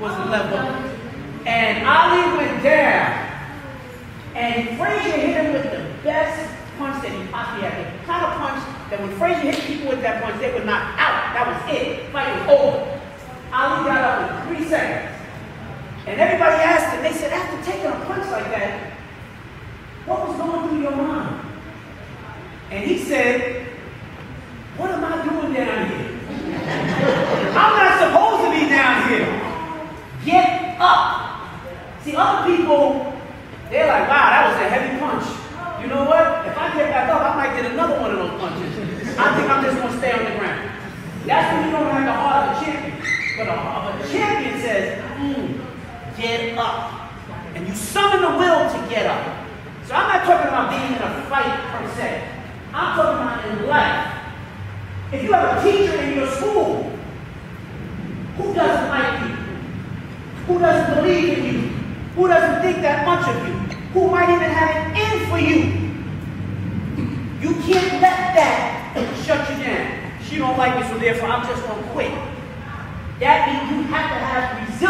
was the hook. And Ali went down. And Frazier hit him with the best punch that he possibly had. The kind of punch that when Frazier hit people with that punch, they were knock out. That was it. Fight was over. Ali got up in three seconds. And everybody asked him, they said, after taking a punch like that, what was going through your mind? And he said, what am I doing down here? I'm not supposed to be down here. Get up. See, other people, they're like, wow, that was a heavy punch. You know what? If I get back up, I might get another one of those punches. I think I'm just going to stay on the ground. That's when you don't have the heart of a champion. But a, a champion says, mm, get up. And you summon the will to get up. So I'm not talking about being in a fight per se. I'm talking about in life. If you have a teacher in your school who you, who doesn't believe in you, who doesn't think that much of you, who might even have an in for you, you can't let that shut you down. She don't like me, so therefore I'm just to quit. That means you have to have resilience